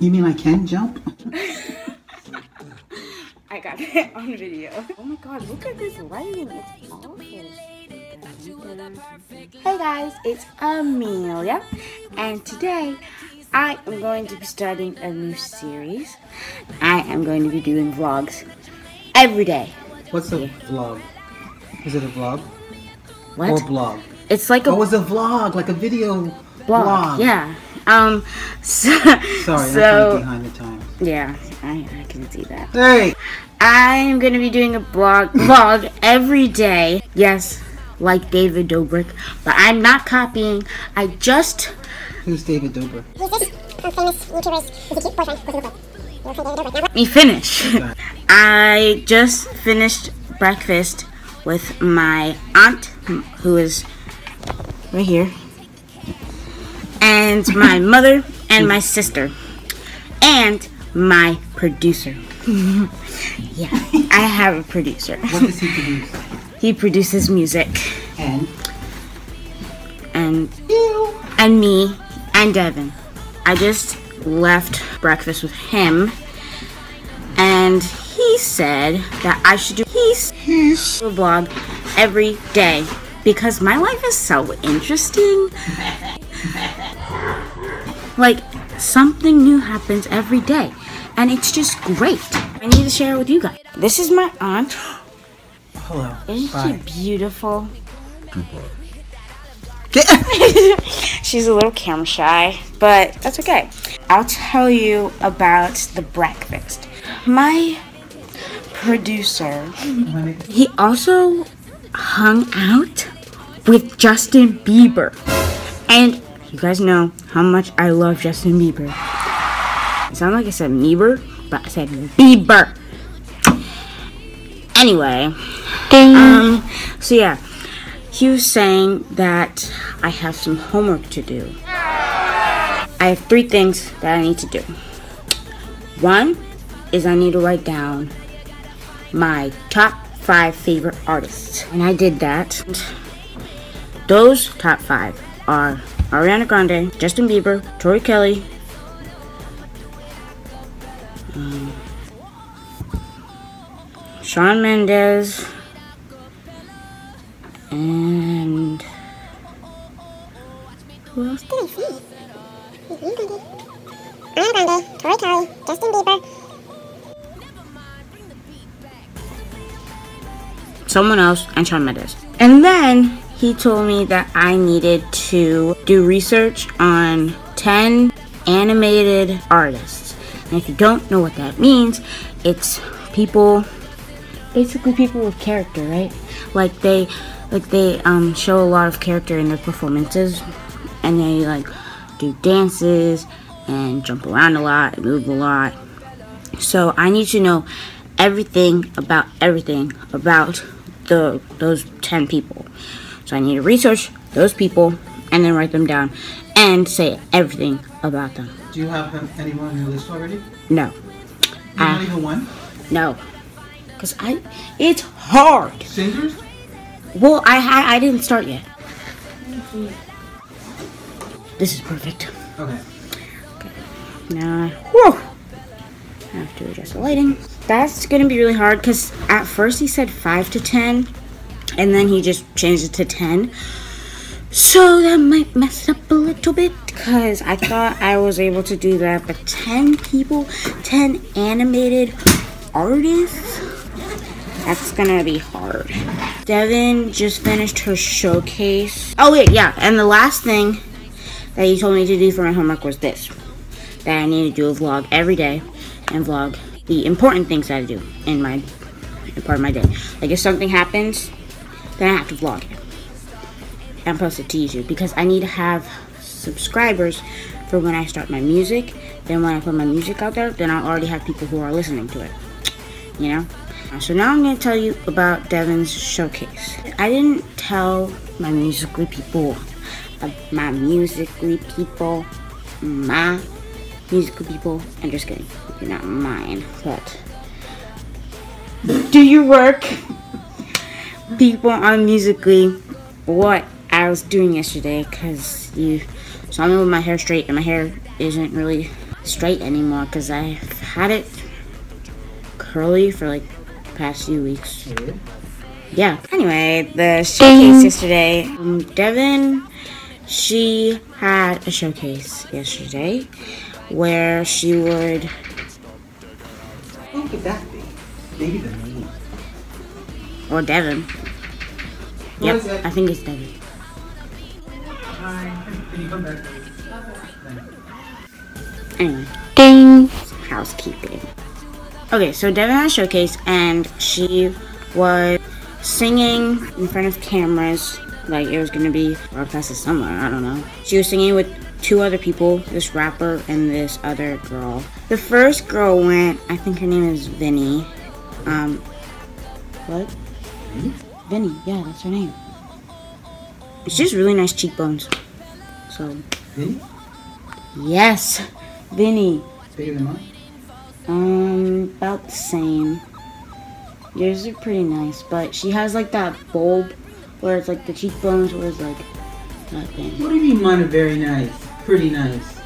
You mean I can jump? I got it on video. Oh my god, look at this lighting. It's awful. Hey guys, it's Amelia, and today I am going to be starting a new series. I am going to be doing vlogs every day. What's a vlog? Is it a vlog? What? Or blog? It's like a Oh, it's a vlog, like a video blog. blog. Yeah. Um. So, Sorry, so I'm behind the times. yeah, I, I can see that. Hey! I'm gonna be doing a blog vlog every day. Yes, like David Dobrik, but I'm not copying. I just Who's David Dobrik? Who's this? From famous YouTubers cute boyfriend. Listen to the book. You're okay, David Dobrik. Let me finish. I just finished breakfast with my aunt, who is right here, and my mother and my sister, and my producer. yeah, I have a producer. What does he produce? He produces music, And? and You! and me and Devin. I just left breakfast with him, and he said that I should do a vlog every day because my life is so interesting. like something new happens every day, and it's just great. I need to share it with you guys. This is my aunt. Hello. Isn't Bye. she beautiful? She's a little camera shy, but that's okay. I'll tell you about the breakfast. My producer, he also hung out with Justin Bieber. And you guys know how much I love Justin Bieber. It sounded like I said Bieber, but I said Bieber. Anyway, um, so yeah, he was saying that I have some homework to do. I have three things that I need to do. One is I need to write down my top five favorite artists. And I did that. Those top five are Ariana Grande, Justin Bieber, Tori Kelly, um, Shawn Mendes, and who else? Give me feet. Ariana Grande, Tori Kelly, Justin Bieber. someone else, and Shawn Mendes. And then he told me that I needed to do research on 10 animated artists. And if you don't know what that means, it's people, basically people with character, right? Like they, like they um, show a lot of character in their performances, and they like do dances and jump around a lot, and move a lot. So I need to know everything about everything about the those 10 people. So I need to research those people and then write them down and say everything about them. Do you have anyone on your list already? No. You Ah. not even one? No. Cuz I it's hard. Singers? Well, I I, I didn't start yet. This is perfect. Okay. Now, whew, I have to adjust the lighting. That's gonna be really hard because at first he said five to ten, and then he just changed it to ten. So that might mess up a little bit because I thought I was able to do that, but ten people, ten animated artists. That's gonna be hard. Devin just finished her showcase. Oh wait, yeah, and the last thing that he told me to do for my homework was this that I need to do a vlog every day and vlog the important things I do in my part of my day. Like if something happens, then I have to vlog it and post it to YouTube because I need to have subscribers for when I start my music. Then when I put my music out there, then I'll already have people who are listening to it. You know? So now I'm going to tell you about Devin's showcase. I didn't tell my Musical.ly people, my Musical.ly people, my musical people. I'm just kidding. You're not mine, but do your work. People on Musical.ly, what I was doing yesterday, because you saw me with my hair straight, and my hair isn't really straight anymore because I've had it curly for like past few weeks. Yeah. Anyway, the showcase yesterday. Um, Devin, she had a showcase yesterday where she would. Who could that be? Maybe the. Or Devin. What Yep. I think it's Devin. Hi. Can you come back? Anyway. Ding! Housekeeping. Okay, so Devin had a showcase and she was singing in front of cameras. Like it was gonna be broadcasted somewhere, I don't know. She was singing with two other people, this rapper and this other girl. The first girl went, I think her name is Vinny. Um, what? Vinny? Vinny, yeah, that's her name. She has really nice cheekbones. So, Vinny? yes, Vinny. Bigger than mine? Um, about the same. Yours are pretty nice, but she has like that bulb where it's like the cheekbones where it's like that thing. What do you mean mine are very nice? Pretty nice.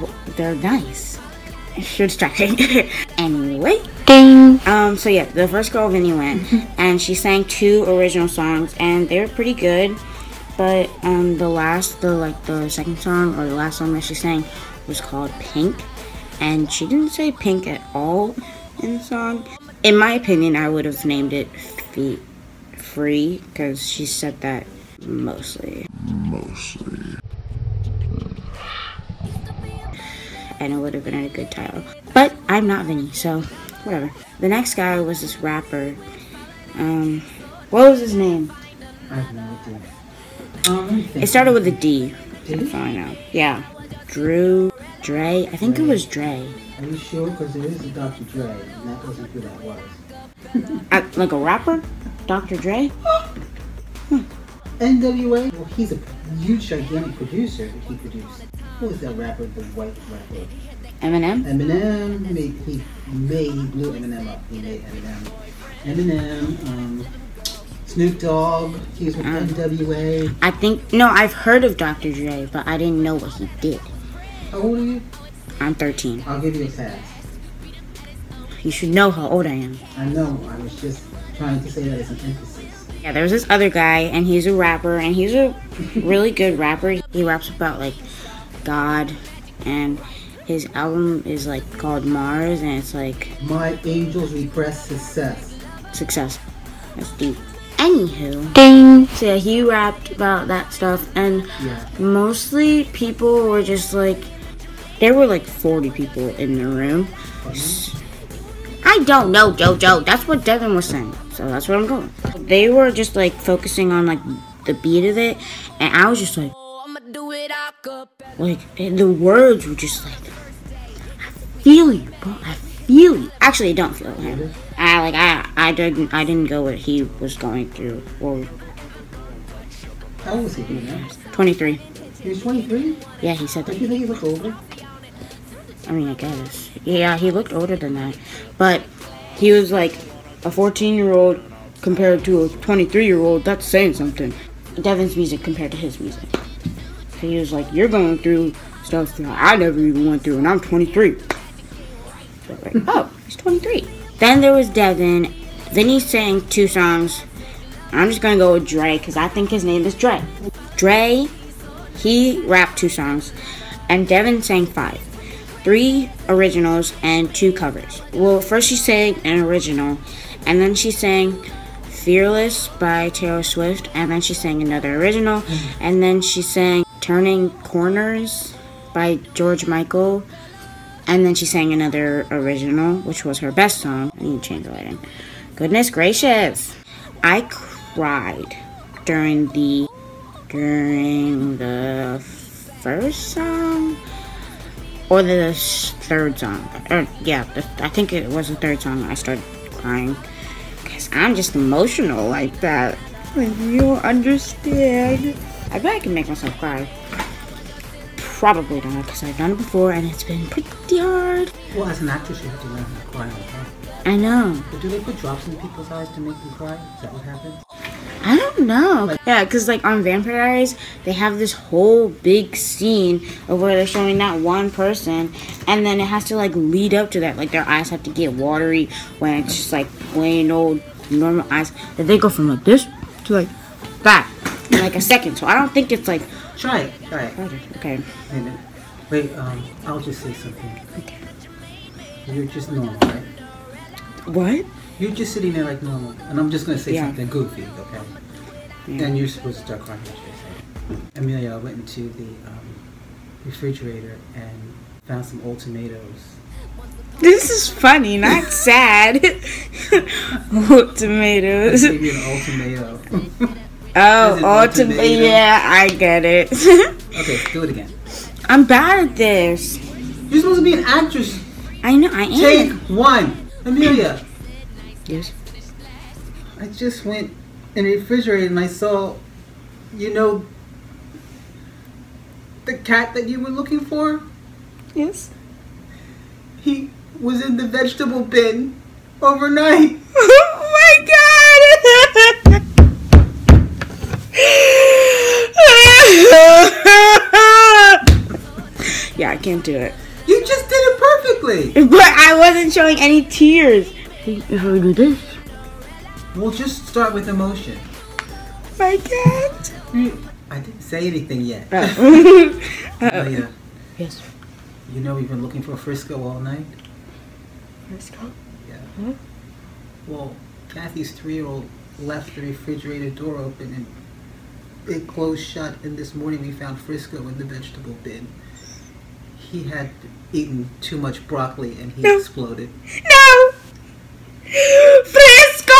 Well, They're nice. You're distracting. anyway. Ding. Um, so yeah, the first girl Vinny went and she sang two original songs and they were pretty good. But um the last the like the second song or the last song that she sang was called Pink. And she didn't say pink at all in the song. In my opinion, I would have named it Fe- Free because she said that mostly. mostly. and it would have been a good title. But I'm not Vinny, so whatever. The next guy was this rapper. Um, what was his name? I have no idea. Um, let me think. It started with a D. Did it? I know. Yeah, Drew, Dre. I think it was Dre. Are you sure? Because there is a Dr. Dre, and that wasn't who that was. Uh, like a rapper, Dr. Dre. NWA? Well, he's a huge, gigantic producer that he produced. Who was that rapper, the white rapper? Eminem. Eminem, he made, he made, blew Eminem up. He made Eminem. Eminem, um, Snoop Dogg, he was with Ah. NWA. I think no, I've heard of Dr. Dre, but I didn't know what he did. How old are you? I'm 13. I'll give you a pass. You should know how old I am. I know, I was just trying to say that as an emphasis. Yeah, there was this other guy, and he's a rapper, and he's a really good rapper. He raps about like God, and his album is like called Mars, and it's like My angels repress success. success. That's deep. Anywho, ding. So yeah, he rapped about that stuff, and Yeah. mostly people were just like, there were like 40 people in the room. Mm-hmm. I don't know, JoJo. That's what Devin was saying. So that's what I'm going. They were just like focusing on like the beat of it, and I was just like, like the words were just like, I feel you, bro. I feel you. Actually, I don't feel him. I like I I didn't I didn't go what he was going through or How old was he doing 23. He was 23? Yeah, he said that. That. you think he looked older? I mean, I guess. Yeah, he looked older than that. But he was like a 14 year old compared to a 23 year old. That's saying something. Devin's music compared to his music. So he was like, You're going through stuff that I never even went through, and I'm 23. Like, oh, he's 23. Then there was Devin. Then he sang two songs. I'm just gonna go with Dre because I think his name is Dre. Dre, he rapped two songs, and Devin sang five three originals and two covers. Well, first she sang an original, and then she sang Fearless by Taylor Swift, and then she sang another original, and then she sang Turning Corners by George Michael, and then she sang another original, which was her best song. I need to change the lighting. Goodness gracious. I cried during the during the first song or the third song. Or yeah, the, I think it was the third song. I started crying because I'm just emotional like that. Like, you don't understand. I bet I can make myself cry. Probably not because I've done it before and it's been pretty hard. Well, as an actress, you have to learn how to cry on camera. I know. But do they put drops in people's eyes to make them cry? Is that what happens? I don't know. Yeah, because like on Vampire Diaries, they have this whole big scene of where they're showing that one person, and then it has to like lead up to that. Like their eyes have to get watery when it's just like plain old normal eyes. That they go from like this to like that in like a second. So I don't think it's like Try it. Try it. okay. Wait a. Wait, um, I'll just say something. Okay. You're just normal, right? What? You're just sitting there like normal, and I'm just gonna say Yeah. something goofy, okay? Yeah. And you're supposed to start crying. Amelia, I went into the um, refrigerator and found some old tomatoes. This is funny, not sad. old tomatoes. You an old tomato. Oh, Is it one to, tomato? yeah, I get it. okay, do it again. I'm bad at this. You're supposed to be an actress. I know, I am. Take one, Amelia. Yes. I just went in the refrigerator and I saw, you know, the cat that you were looking for. Yes. He was in the vegetable bin overnight. Oh my god! yeah, I can't do it. You just did it perfectly. But I wasn't showing any tears. If I do this, We'll just start with emotion. I can't. I didn't say anything yet. Oh. Amelia, yes. you know we've been looking for Frisco all night. Let's go. Yeah. Well, Kathy's three-year-old left the refrigerator door open and it closed shut. And this morning we found Frisco in the vegetable bin. He had eaten too much broccoli and he exploded. No! Frisco!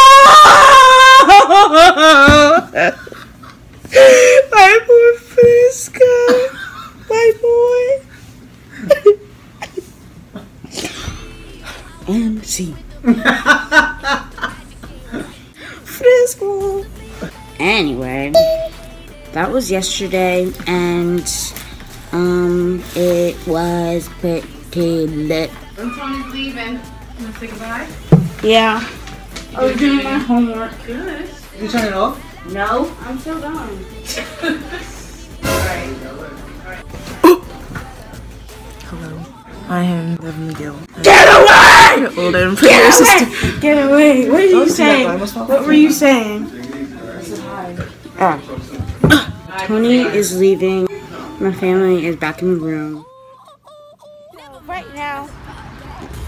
My poor Frisco. My boy. MC. Frisco. Anyway, that was yesterday, and um, it was pretty lit. Antonio's leaving. Wanna say goodbye? Yeah. I was doing my homework. Good. You turn it off? No, I'm still going. Hello. I am Beverly Gill. Get away! Older and Get prettier away! sister. Get away! What are you Don't saying? I almost fell What were you saying? Ah. Tony is leaving. My family is back in the room. Right now,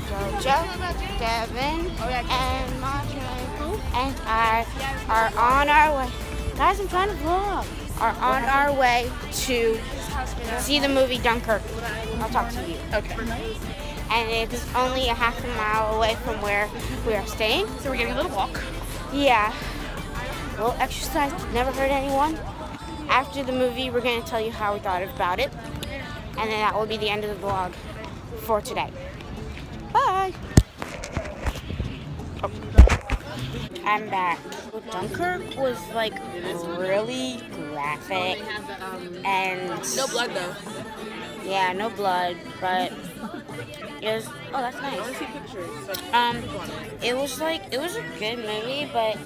Jojo, Devin, and Marjorie, and I are on our way. Guys, I'm trying to vlog. Are on our way to see the movie Dunkirk. I'll talk to you. Okay. And it is only a half a mile away from where we are staying. So we're getting a little walk. Yeah. A little exercise never hurt anyone. After the movie, we're going to tell you how we thought about it. And then that will be the end of the vlog for today. Bye. Oh. I'm back. Dunkirk was like really graphic and No blood though. yeah, no blood, but it was. Oh, that's nice. want to see pictures. Um, it was like it was a good movie, but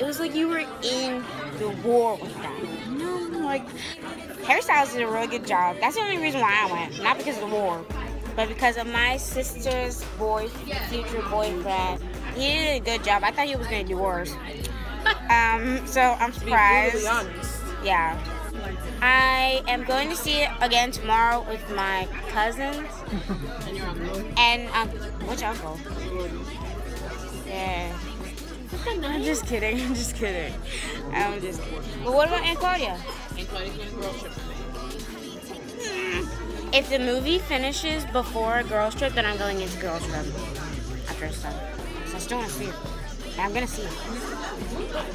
it was like you were in the war with them. You know, like Harry Styles did a really good job. That's the only reason why I went, not because of the war, but because of my sister's boy, future boyfriend. He did a good job. I thought he was gonna do worse. Um, so I'm To be surprised. honest. Yeah. I am going to see it again tomorrow with my cousins And your uncle. and um, which uncle? Yeah. I'm just kidding. I'm just kidding. I'm just kidding. But what about Aunt Claudia? Claudia's hmm. going to girl trip with. If the movie finishes before a girls trip, then I'm going into girls trip after it's So I still want to see it. And I'm gonna see it.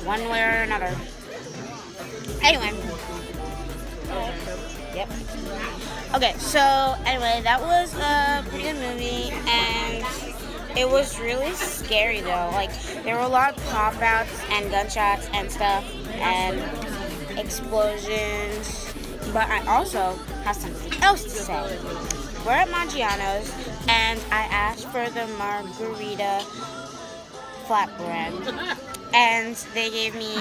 One way or another. Anyway. Yep. Okay, so anyway, that was a pretty good movie and it was really scary though. Like there were a lot of pop outs and gunshots and stuff and explosions. But I also have something else to say. We're at Maggiano's and I asked for the margarita flatbread. And they gave me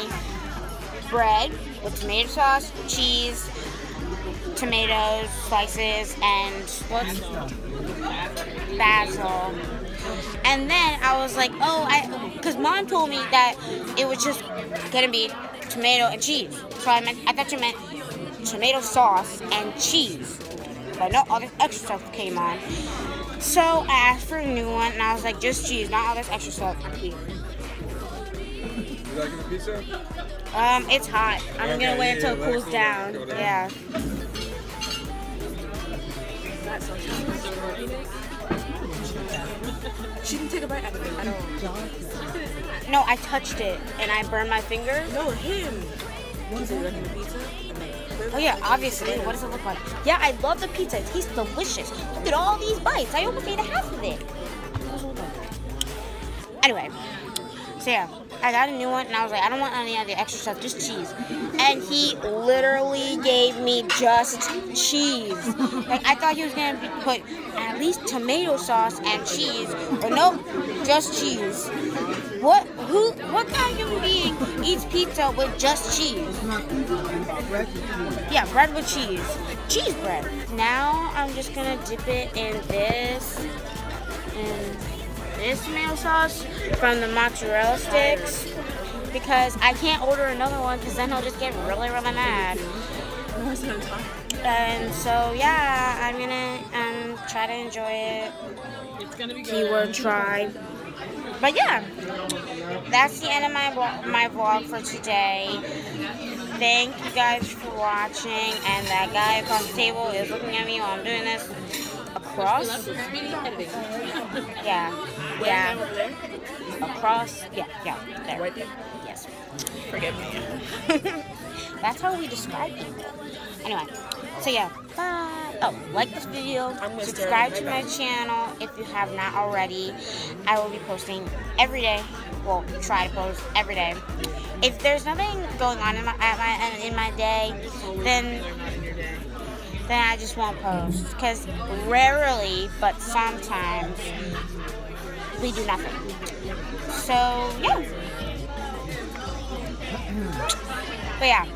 bread with tomato sauce, cheese, tomatoes, slices, and what's basil. And then I was like, oh, I, because mom told me that it was just gonna be tomato and cheese. So I meant, I thought you meant tomato sauce and cheese, but no, all this extra stuff came on. So I asked for a new one, and I was like, just cheese, not all this extra stuff. You liking the pizza? Um, it's hot. I'm Okay, gonna wait yeah, until it cools cool down. down, cool down. Yeah. She didn't take a bite out of it. I don't. No, I touched it and I burned my finger. No, him. It like in the pizza? Oh yeah, obviously. What does it look like? Yeah, I love the pizza. It tastes delicious. Look at all these bites. I almost ate a half of it. What does it look like? Anyway, so yeah, I got a new one and I was like, I don't want any of the extra stuff, just cheese. And he literally gave me just cheese. Like I thought he was gonna put at least tomato sauce and cheese, but nope, just cheese. What? Who? What kind of human being eats pizza with just cheese? Yeah, bread with cheese. Cheese bread. Now I'm just gonna dip it in this in this tomato sauce from the mozzarella sticks because I can't order another one because then he'll just get really, really mad. No, it's not time. And so yeah, I'm gonna um try to enjoy it. It's gonna be good. Keyword try. But yeah, that's the end of my my vlog for today. Thank you guys for watching. And that guy across the table is looking at me while I'm doing this. Across? Yeah. Yeah. Across? Yeah, yeah. There. Right there? Yes. Forgive me. That's how we describe people. Anyway, so yeah, bye. Oh, like this video, I'm gonna stare subscribe to my channel if you have not already. I will be posting every day. Well, try to post every day. If there's nothing going on in my, at my in my day, then then I just won't post. Because rarely, but sometimes, we do nothing. So yeah. But yeah,